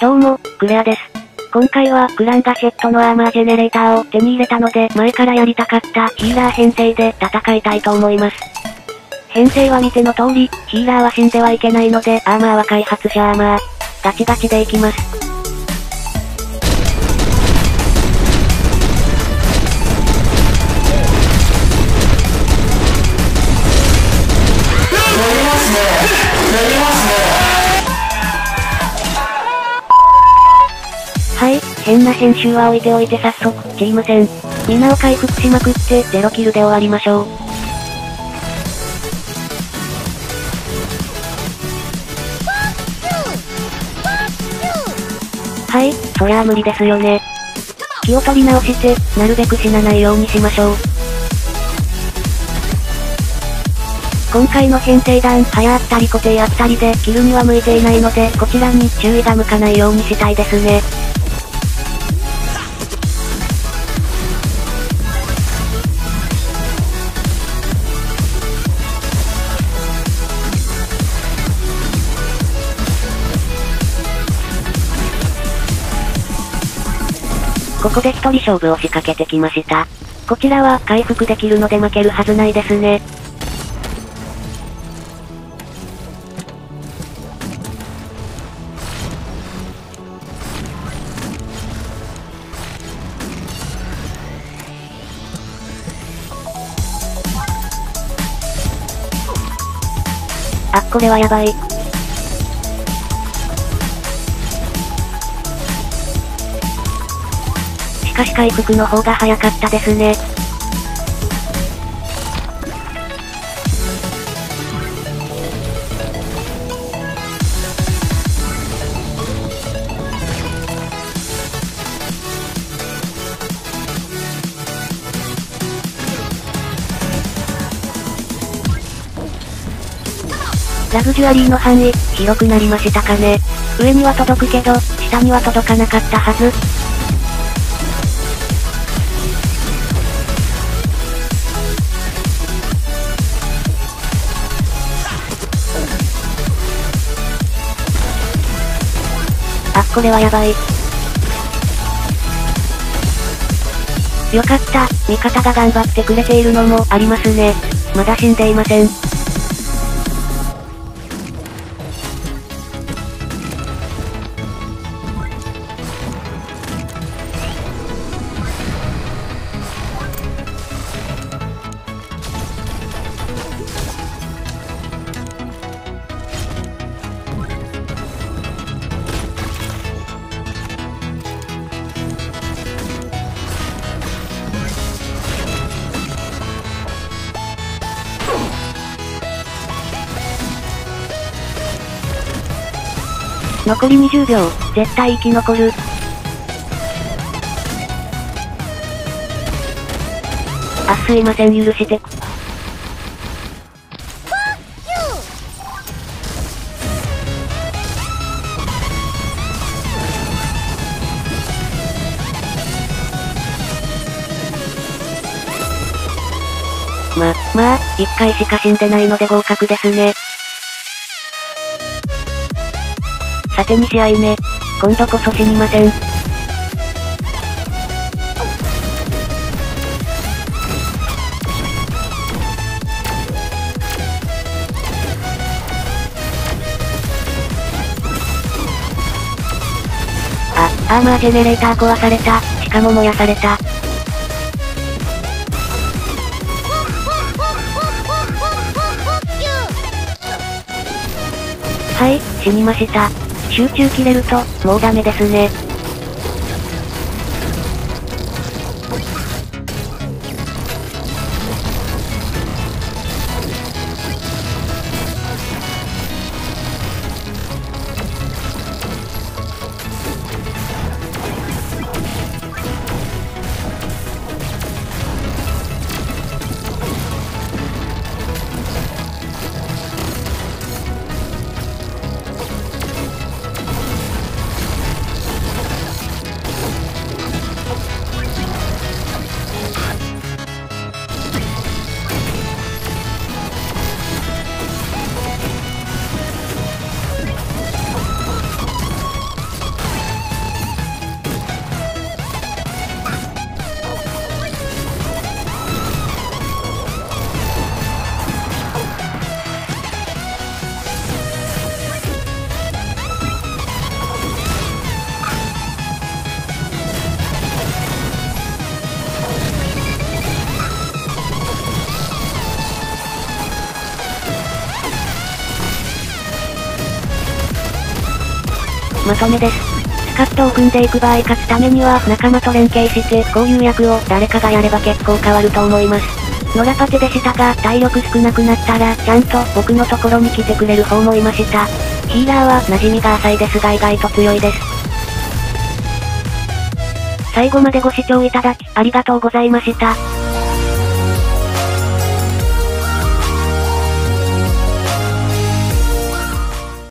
どうも、クレアです。今回はクランガシェットのアーマージェネレーターを手に入れたので前からやりたかったヒーラー編成で戦いたいと思います。編成は見ての通り、ヒーラーは死んではいけないのでアーマーは開発者アーマー。ガチガチでいきます。変な編集は置いておいて早速、チーム戦。皆を回復しまくって、ゼロキルで終わりましょう。はい、そりゃあ無理ですよね。気を取り直して、なるべく死なないようにしましょう。今回の編成弾、早あったり固定あったりで、キルには向いていないので、こちらに注意が向かないようにしたいですね。ここで一人勝負を仕掛けてきました。こちらは回復できるので負けるはずないですね。あ、これはやばい。しかし回復の方が早かったですね。ラグジュアリーの範囲、広くなりましたかね。上には届くけど、下には届かなかったはず。これはやばい。よかった、味方が頑張ってくれているのもありますね。まだ死んでいません。残り20秒、絶対生き残る。あ、すいません、許して。ま、まあ、一回しか死んでないので合格ですね。さて2試合目。今度こそ死にません。あ、アーマージェネレーター壊された。しかも燃やされた。はい、死にました。集中切れると、もうダメですね。まとめです。スカットを組んでいく場合勝つためには仲間と連携して、こういう役を誰かがやれば結構変わると思います。野良パテでしたが、体力少なくなったら、ちゃんと僕のところに来てくれる方もいました。ヒーラーは馴染みが浅いですが意外と強いです。最後までご視聴いただき、ありがとうございました。